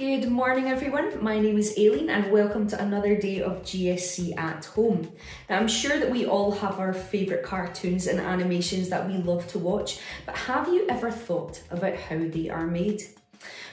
Good morning everyone, my name is Aileen and welcome to another day of GSC at home. Now I'm sure that we all have our favourite cartoons and animations that we love to watch, but have you ever thought about how they are made?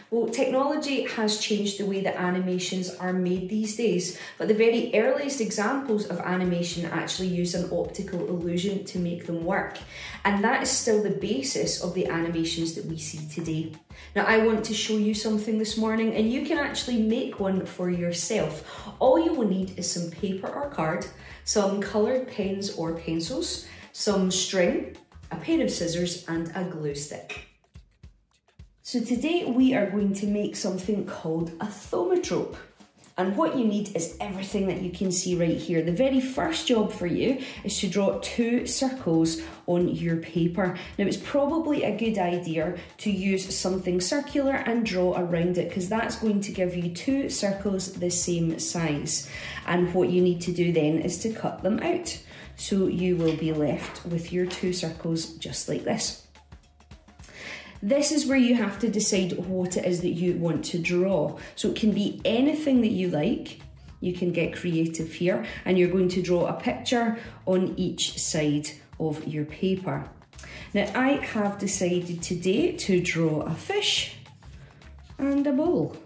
Well, technology has changed the way that animations are made these days, but the very earliest examples of animation actually use an optical illusion to make them work. And that is still the basis of the animations that we see today. Now, I want to show you something this morning, and you can actually make one for yourself. All you will need is some paper or card, some coloured pens or pencils, some string, a pair of scissors, and a glue stick. So today we are going to make something called a thaumatrope. And what you need is everything that you can see right here. The very first job for you is to draw two circles on your paper. Now it's probably a good idea to use something circular and draw around it because that's going to give you two circles the same size. And what you need to do then is to cut them out. So you will be left with your two circles just like this. This is where you have to decide what it is that you want to draw. So it can be anything that you like. You can get creative here and you're going to draw a picture on each side of your paper. Now I have decided today to draw a fish and a bowl.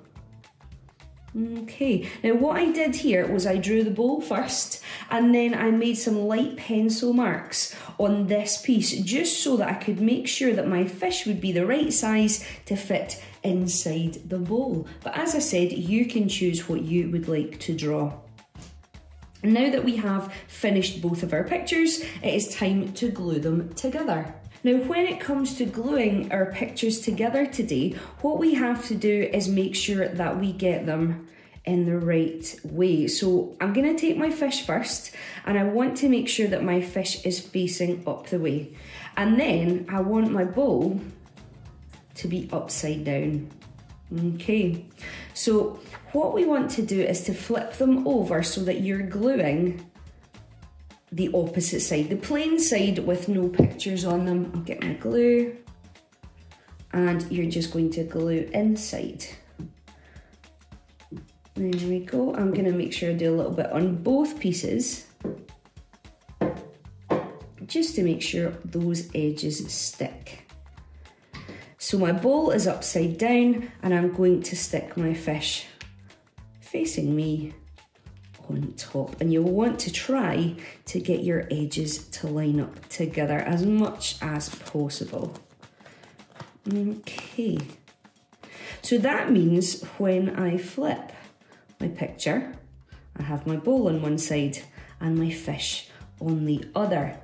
Okay, now what I did here was I drew the bowl first and then I made some light pencil marks on this piece just so that I could make sure that my fish would be the right size to fit inside the bowl. But as I said, you can choose what you would like to draw. Now that we have finished both of our pictures, it is time to glue them together. Now, when it comes to gluing our pictures together today, what we have to do is make sure that we get them in the right way. So I'm gonna take my fish first and I want to make sure that my fish is facing up the way. And then I want my bowl to be upside down. Okay, so what we want to do is to flip them over so that you're gluing the opposite side, the plain side with no pictures on them. I'll get my glue and you're just going to glue inside. There we go. I'm gonna make sure I do a little bit on both pieces just to make sure those edges stick. So my bowl is upside down and I'm going to stick my fish facing me on top and you'll want to try to get your edges to line up together as much as possible. Okay, so that means when I flip my picture, I have my bowl on one side and my fish on the other.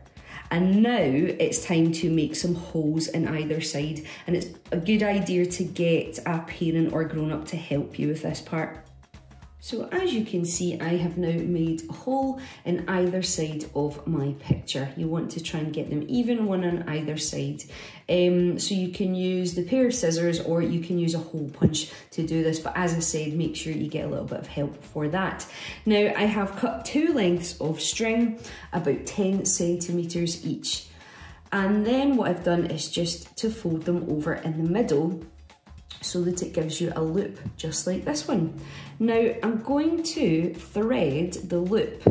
And now it's time to make some holes in either side. And it's a good idea to get a parent or grown up to help you with this part. So as you can see, I have now made a hole in either side of my picture. You want to try and get them even, one on either side. Um, so you can use the pair of scissors or you can use a hole punch to do this. But as I said, make sure you get a little bit of help for that. Now I have cut two lengths of string, about 10 centimetres each. And then what I've done is just to fold them over in the middle so that it gives you a loop just like this one. Now I'm going to thread the loop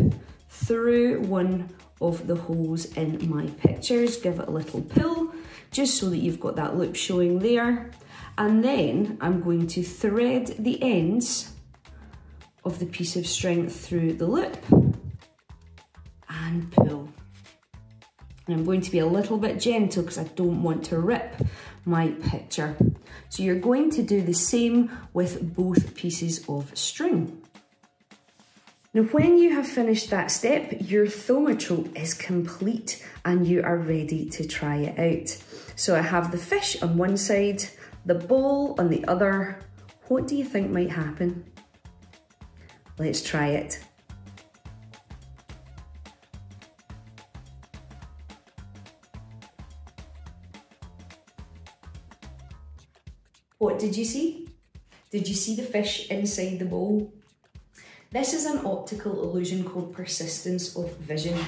through one of the holes in my pictures, give it a little pull just so that you've got that loop showing there. And then I'm going to thread the ends of the piece of string through the loop and pull. And I'm going to be a little bit gentle because I don't want to rip my picture. So you're going to do the same with both pieces of string. Now when you have finished that step, your thaumatrope is complete and you are ready to try it out. So I have the fish on one side, the ball on the other. What do you think might happen? Let's try it. What did you see? Did you see the fish inside the bowl? This is an optical illusion called persistence of vision.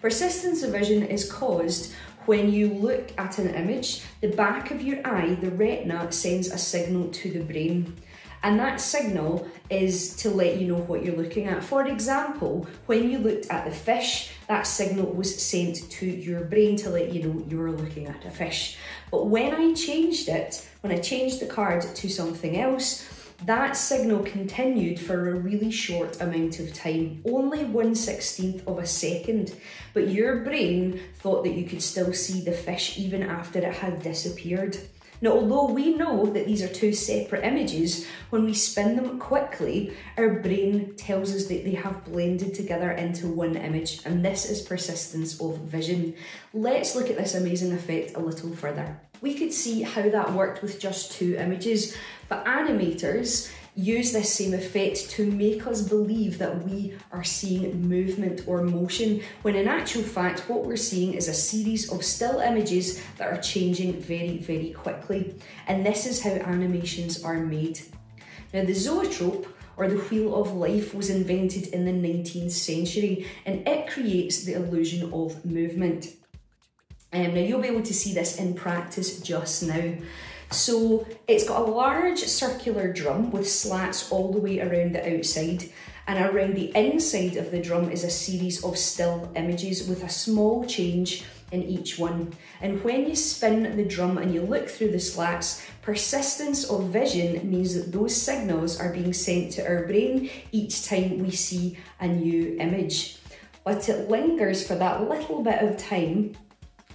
Persistence of vision is caused when you look at an image, the back of your eye, the retina, sends a signal to the brain. And that signal is to let you know what you're looking at. For example, when you looked at the fish, that signal was sent to your brain to let you know you were looking at a fish. But when I changed it, when I changed the card to something else, that signal continued for a really short amount of time, only 1 16th of a second, but your brain thought that you could still see the fish even after it had disappeared. Now, although we know that these are two separate images, when we spin them quickly, our brain tells us that they have blended together into one image, and this is persistence of vision. Let's look at this amazing effect a little further. We could see how that worked with just two images, but animators use this same effect to make us believe that we are seeing movement or motion, when in actual fact, what we're seeing is a series of still images that are changing very, very quickly. And this is how animations are made. Now, the zoetrope or the wheel of life was invented in the 19th century and it creates the illusion of movement. Um, now, you'll be able to see this in practice just now. So it's got a large circular drum with slats all the way around the outside and around the inside of the drum is a series of still images with a small change in each one. And when you spin the drum and you look through the slats, persistence of vision means that those signals are being sent to our brain each time we see a new image. But it lingers for that little bit of time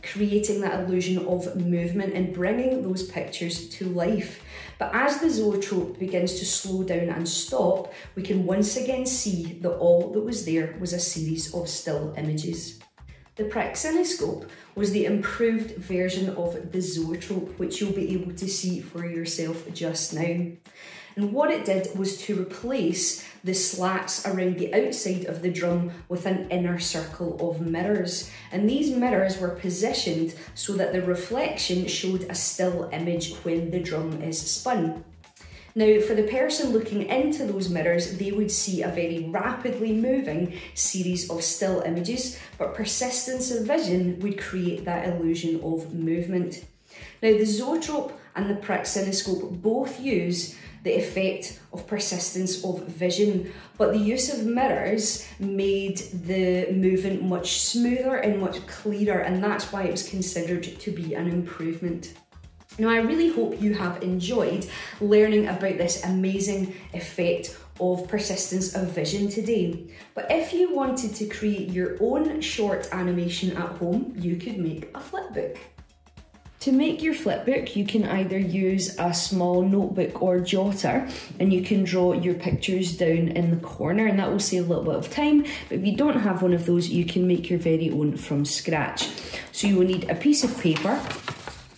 creating that illusion of movement and bringing those pictures to life. But as the zoetrope begins to slow down and stop, we can once again see that all that was there was a series of still images. The praxinoscope was the improved version of the zoetrope, which you'll be able to see for yourself just now. And what it did was to replace the slats around the outside of the drum with an inner circle of mirrors. And these mirrors were positioned so that the reflection showed a still image when the drum is spun. Now, for the person looking into those mirrors, they would see a very rapidly moving series of still images, but persistence of vision would create that illusion of movement. Now, the zoetrope and the praxinoscope both use the effect of persistence of vision, but the use of mirrors made the movement much smoother and much clearer, and that's why it was considered to be an improvement. Now, I really hope you have enjoyed learning about this amazing effect of persistence of vision today. But if you wanted to create your own short animation at home, you could make a flipbook. To make your flipbook, you can either use a small notebook or jotter and you can draw your pictures down in the corner and that will save a little bit of time. But if you don't have one of those, you can make your very own from scratch. So you will need a piece of paper.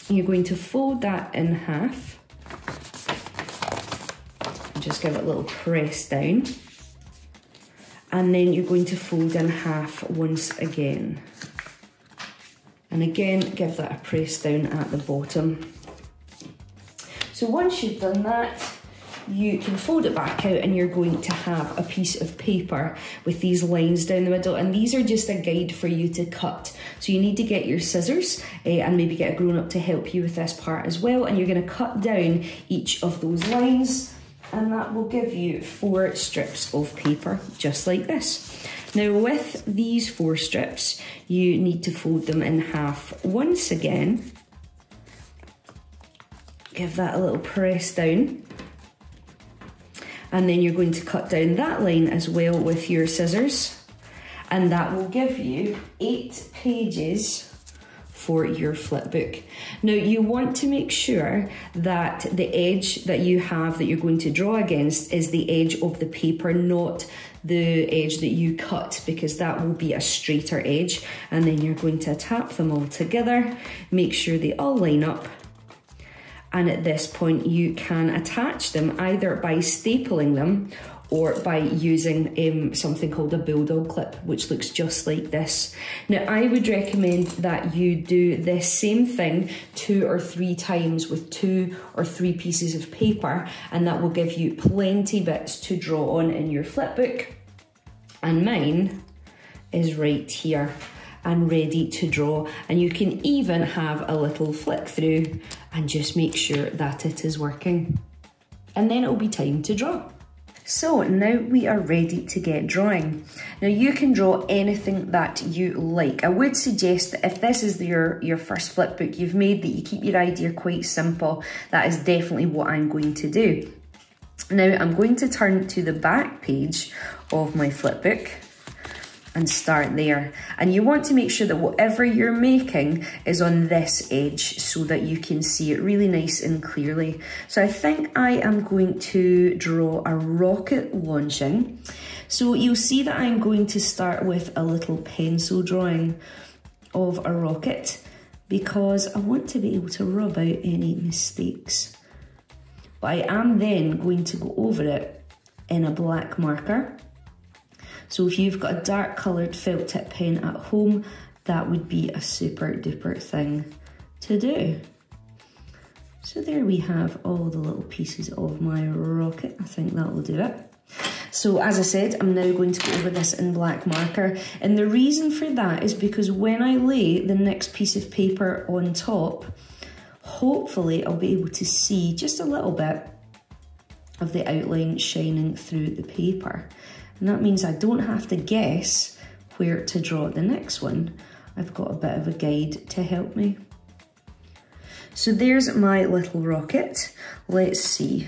You're going to fold that in half. Just give it a little press down. And then you're going to fold in half once again. And again, give that a press down at the bottom. So once you've done that, you can fold it back out and you're going to have a piece of paper with these lines down the middle and these are just a guide for you to cut. So you need to get your scissors uh, and maybe get a grown up to help you with this part as well and you're going to cut down each of those lines and that will give you four strips of paper just like this. Now with these four strips, you need to fold them in half once again. Give that a little press down. And then you're going to cut down that line as well with your scissors. And that will give you eight pages for your flipbook. Now you want to make sure that the edge that you have that you're going to draw against is the edge of the paper, not the edge that you cut because that will be a straighter edge and then you're going to tap them all together, make sure they all line up and at this point you can attach them either by stapling them or by using um, something called a bulldog clip, which looks just like this. Now, I would recommend that you do this same thing two or three times with two or three pieces of paper, and that will give you plenty bits to draw on in your flipbook. And mine is right here and ready to draw. And you can even have a little flick through and just make sure that it is working. and then it'll be time to draw. So now we are ready to get drawing. Now you can draw anything that you like. I would suggest that if this is your, your first flip book you've made, that you keep your idea quite simple. That is definitely what I'm going to do. Now I'm going to turn to the back page of my flip book and start there. And you want to make sure that whatever you're making is on this edge so that you can see it really nice and clearly. So I think I am going to draw a rocket launching. So you'll see that I'm going to start with a little pencil drawing of a rocket because I want to be able to rub out any mistakes. But I am then going to go over it in a black marker so if you've got a dark coloured felt tip pen at home, that would be a super duper thing to do. So there we have all the little pieces of my rocket. I think that will do it. So as I said, I'm now going to go over this in black marker. And the reason for that is because when I lay the next piece of paper on top, hopefully I'll be able to see just a little bit of the outline shining through the paper. And that means I don't have to guess where to draw the next one. I've got a bit of a guide to help me. So there's my little rocket. Let's see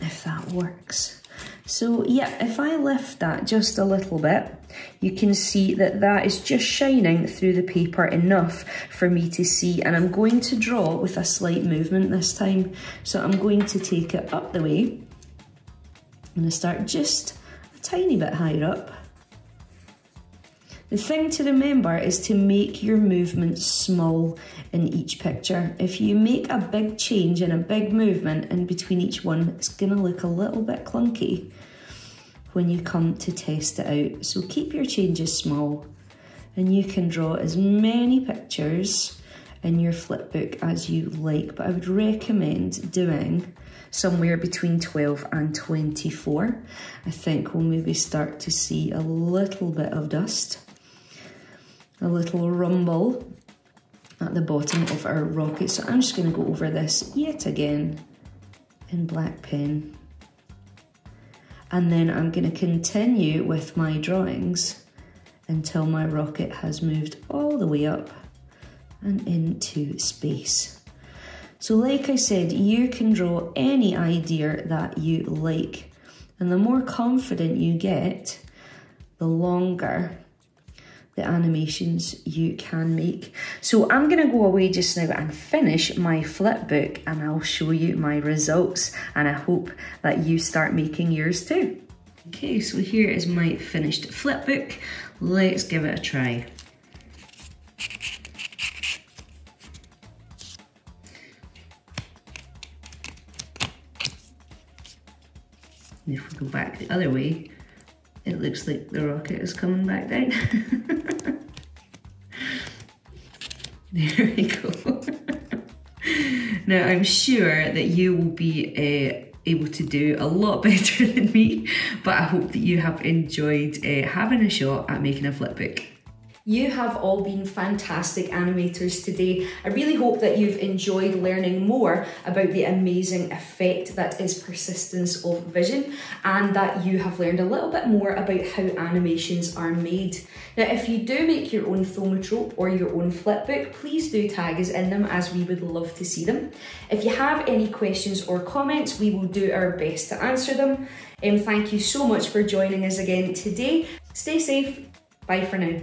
if that works. So yeah, if I lift that just a little bit, you can see that that is just shining through the paper enough for me to see. And I'm going to draw with a slight movement this time. So I'm going to take it up the way I'm going to start just a tiny bit higher up. The thing to remember is to make your movements small in each picture. If you make a big change and a big movement in between each one, it's gonna look a little bit clunky when you come to test it out. So keep your changes small and you can draw as many pictures in your flip book as you like, but I would recommend doing somewhere between 12 and 24. I think we'll maybe start to see a little bit of dust, a little rumble at the bottom of our rocket. So I'm just going to go over this yet again in black pen. And then I'm going to continue with my drawings until my rocket has moved all the way up and into space. So like I said, you can draw any idea that you like. And the more confident you get, the longer the animations you can make. So I'm gonna go away just now and finish my flip book and I'll show you my results and I hope that you start making yours too. Okay, so here is my finished flip book. Let's give it a try. Go back the other way, it looks like the rocket is coming back down. there we go. now I'm sure that you will be uh, able to do a lot better than me, but I hope that you have enjoyed uh, having a shot at making a flip book. You have all been fantastic animators today. I really hope that you've enjoyed learning more about the amazing effect that is persistence of vision and that you have learned a little bit more about how animations are made. Now, if you do make your own thaumatrope or your own flipbook, please do tag us in them as we would love to see them. If you have any questions or comments, we will do our best to answer them. Um, thank you so much for joining us again today. Stay safe. Bye for now.